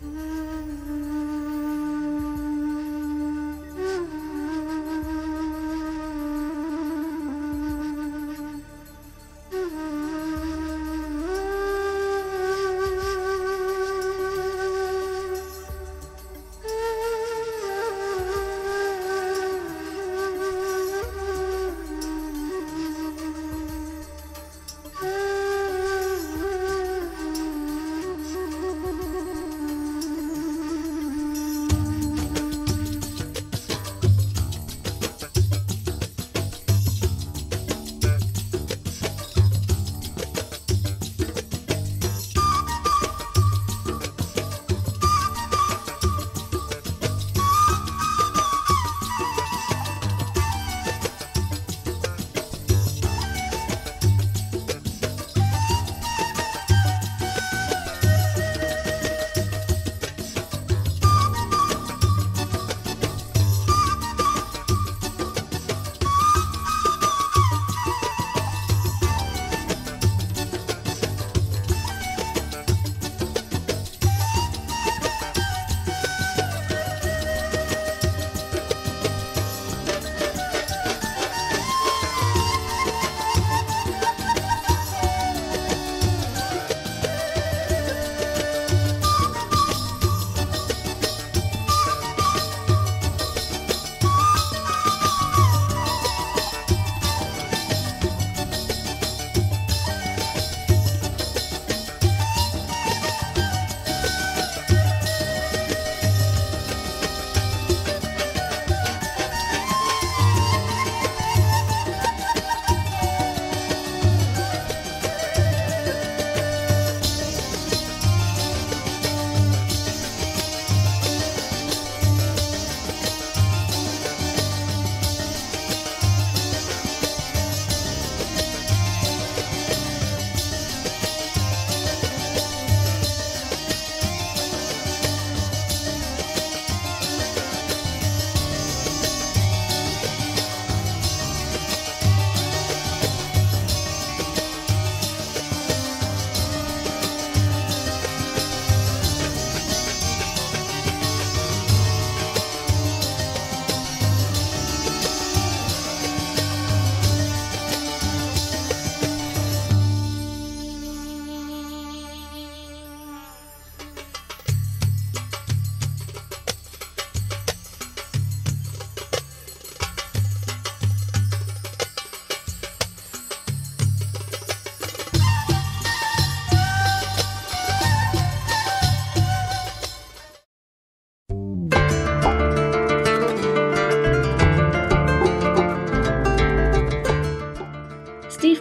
Mm-hmm.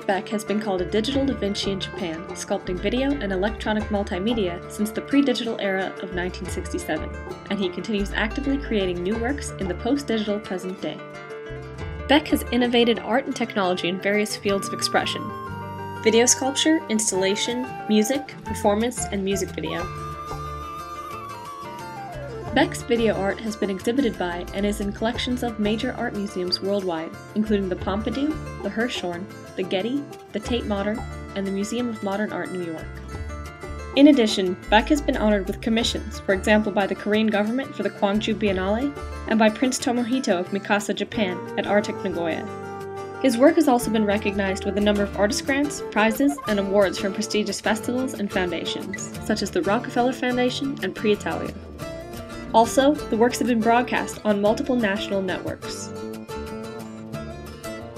Beck has been called a digital Da Vinci in Japan, sculpting video and electronic multimedia since the pre digital era of 1967, and he continues actively creating new works in the post digital present day. Beck has innovated art and technology in various fields of expression video sculpture, installation, music, performance, and music video. Beck's video art has been exhibited by and is in collections of major art museums worldwide, including the Pompidou, the Hirshhorn, the Getty, the Tate Modern, and the Museum of Modern Art, New York. In addition, Beck has been honored with commissions, for example by the Korean government for the Kwangju Biennale and by Prince Tomohito of Mikasa, Japan at Artec Nagoya. His work has also been recognized with a number of artist grants, prizes, and awards from prestigious festivals and foundations, such as the Rockefeller Foundation and Prix Italia. Also, the works have been broadcast on multiple national networks.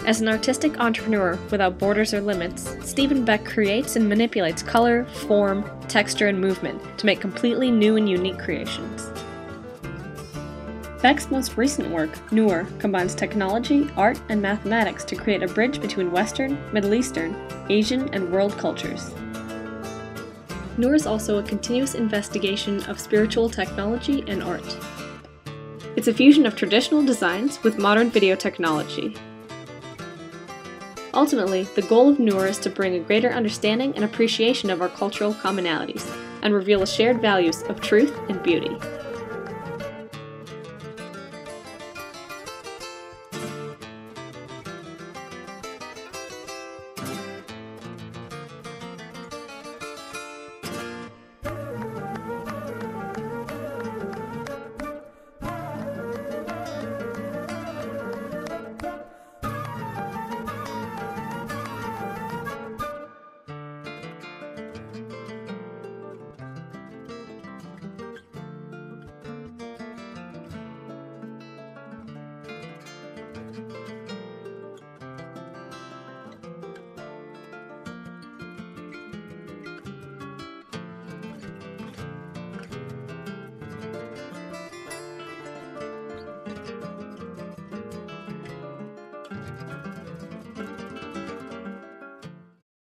As an artistic entrepreneur without borders or limits, Stephen Beck creates and manipulates color, form, texture, and movement to make completely new and unique creations. Beck's most recent work, Noor, combines technology, art, and mathematics to create a bridge between Western, Middle Eastern, Asian, and world cultures. Noor is also a continuous investigation of spiritual technology and art. It's a fusion of traditional designs with modern video technology. Ultimately, the goal of Noor is to bring a greater understanding and appreciation of our cultural commonalities, and reveal the shared values of truth and beauty.